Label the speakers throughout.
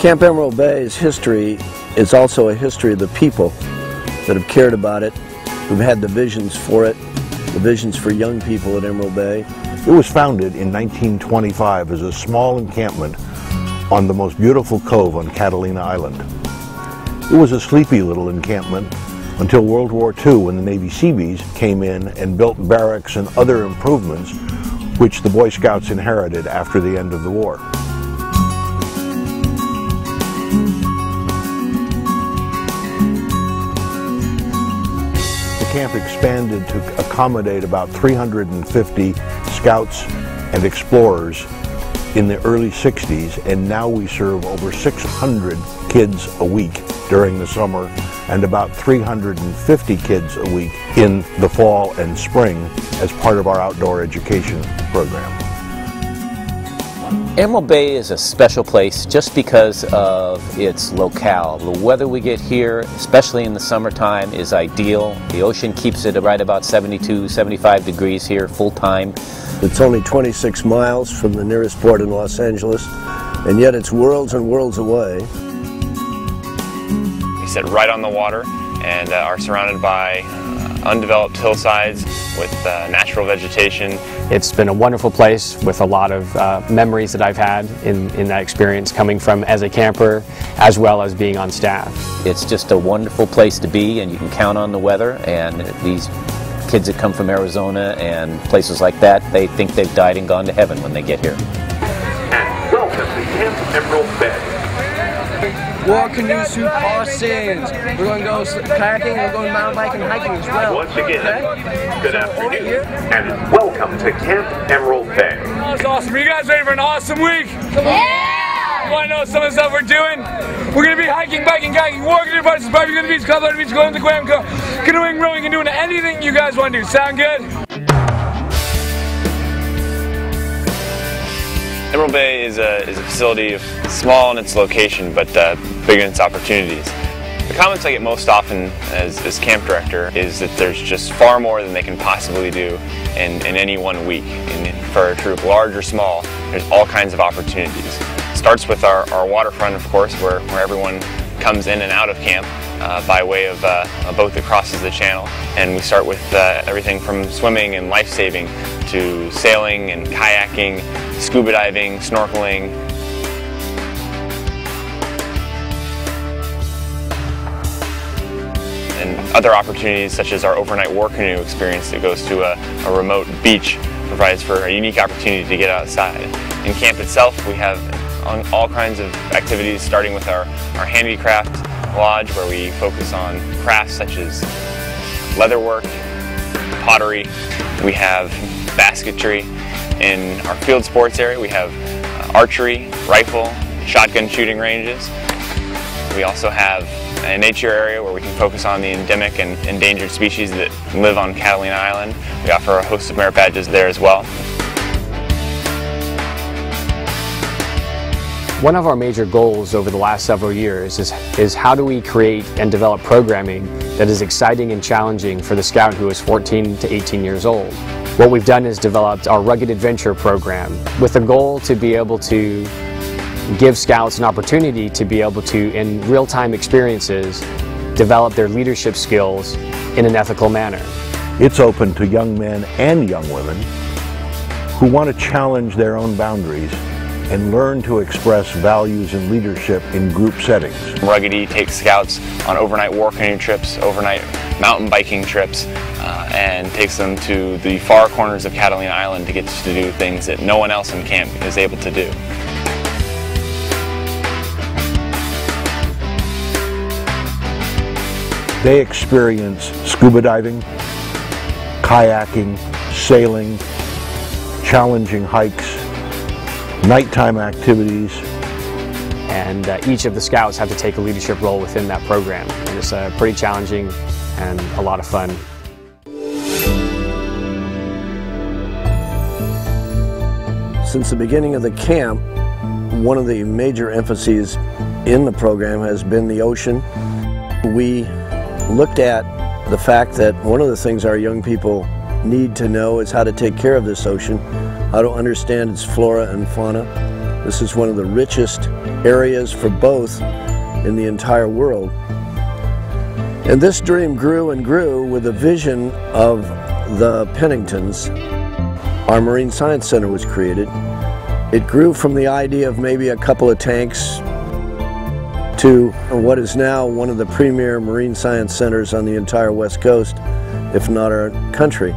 Speaker 1: Camp Emerald Bay's history is also a history of the people that have cared about it, who've had the visions for it, the visions for young people at Emerald Bay.
Speaker 2: It was founded in 1925 as a small encampment on the most beautiful cove on Catalina Island. It was a sleepy little encampment until World War II when the Navy Seabees came in and built barracks and other improvements which the Boy Scouts inherited after the end of the war. Camp expanded to accommodate about 350 scouts and explorers in the early 60s and now we serve over 600 kids a week during the summer and about 350 kids a week in the fall and spring as part of our outdoor education program.
Speaker 3: Emerald Bay is a special place just because of its locale. The weather we get here, especially in the summertime, is ideal. The ocean keeps it right about 72, 75 degrees here full time.
Speaker 1: It's only 26 miles from the nearest port in Los Angeles, and yet it's worlds and worlds away.
Speaker 4: We sit right on the water and uh, are surrounded by undeveloped hillsides with uh, natural vegetation.
Speaker 5: It's been a wonderful place with a lot of uh, memories that I've had in, in that experience coming from as a camper as well as being on staff.
Speaker 3: It's just a wonderful place to be and you can count on the weather and these kids that come from Arizona and places like that, they think they've died and gone to heaven when they get here.
Speaker 6: And welcome to Camp Emerald Bay.
Speaker 7: War Canoe Soup Parsons. We're going to go kayaking, we're going mountain biking and hiking as well.
Speaker 6: Once again, okay? good afternoon, and welcome to Camp Emerald Bay.
Speaker 8: That was awesome. Are you guys ready for an awesome week? Yeah! You want to know some of the stuff we're doing? We're going to be hiking, biking, kayaking, walking, war canoe parties, barbecue on the beach, club on the beach, going to the Graham canoeing, rowing, and doing anything you guys want to do. Sound good?
Speaker 4: Emerald Bay is a, is a facility small in its location but uh, big in its opportunities. The comments I get most often as, as camp director is that there's just far more than they can possibly do in, in any one week. And for a troop, large or small, there's all kinds of opportunities. It starts with our, our waterfront, of course, where, where everyone comes in and out of camp uh, by way of uh, a boat that crosses the channel. And we start with uh, everything from swimming and life-saving to sailing and kayaking, scuba diving, snorkeling, and other opportunities such as our overnight war canoe experience that goes to a, a remote beach provides for a unique opportunity to get outside. In camp itself we have all kinds of activities starting with our, our handicraft lodge where we focus on crafts such as leatherwork, pottery, we have basketry. In our field sports area we have archery, rifle, shotgun shooting ranges. We also have a nature area where we can focus on the endemic and endangered species that live on Catalina Island. We offer a host of merit badges there as well.
Speaker 5: One of our major goals over the last several years is, is how do we create and develop programming that is exciting and challenging for the scout who is 14 to 18 years old. What we've done is developed our Rugged Adventure program with the goal to be able to give scouts an opportunity to be able to, in real-time experiences, develop their leadership skills in an ethical manner.
Speaker 2: It's open to young men and young women who want to challenge their own boundaries and learn to express values and leadership in group settings.
Speaker 4: Ruggedy takes scouts on overnight war canoe trips, overnight mountain biking trips, uh, and takes them to the far corners of Catalina Island to get to do things that no one else in camp is able to do.
Speaker 2: They experience scuba diving, kayaking, sailing, challenging hikes, nighttime activities.
Speaker 5: And uh, each of the scouts have to take a leadership role within that program. And it's uh, pretty challenging and a lot of fun.
Speaker 1: Since the beginning of the camp, one of the major emphases in the program has been the ocean. We looked at the fact that one of the things our young people need to know is how to take care of this ocean, how to understand its flora and fauna, This is one of the richest areas for both in the entire world. And this dream grew and grew with a vision of the Penningtons. Our Marine Science Center was created. It grew from the idea of maybe a couple of tanks to what is now one of the premier marine science centers on the entire West Coast, if not our country.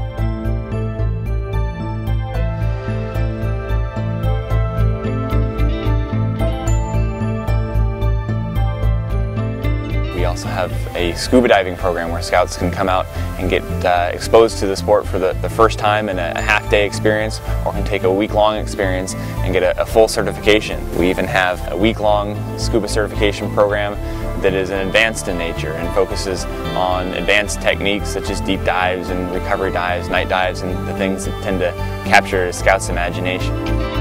Speaker 4: Also have a scuba diving program where scouts can come out and get uh, exposed to the sport for the, the first time in a, a half day experience or can take a week long experience and get a, a full certification. We even have a week long scuba certification program that is advanced in nature and focuses on advanced techniques such as deep dives and recovery dives, night dives, and the things that tend to capture a scout's imagination.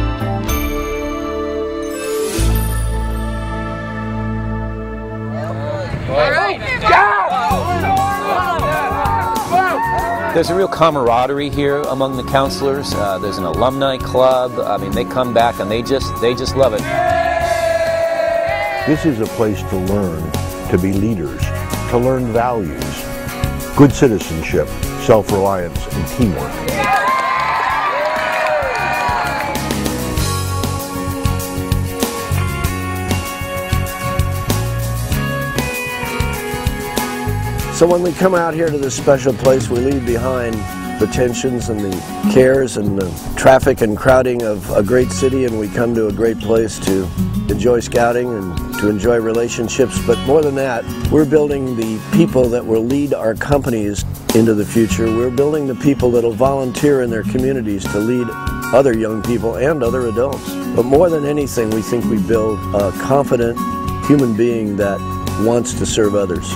Speaker 3: There's a real camaraderie here among the counselors. Uh, there's an alumni club. I mean, they come back and they just they just love it.
Speaker 2: This is a place to learn to be leaders, to learn values, good citizenship, self-reliance, and teamwork.
Speaker 1: So when we come out here to this special place, we leave behind the tensions and the cares and the traffic and crowding of a great city and we come to a great place to enjoy scouting and to enjoy relationships. But more than that, we're building the people that will lead our companies into the future. We're building the people that will volunteer in their communities to lead other young people and other adults. But more than anything, we think we build a confident human being that wants to serve others.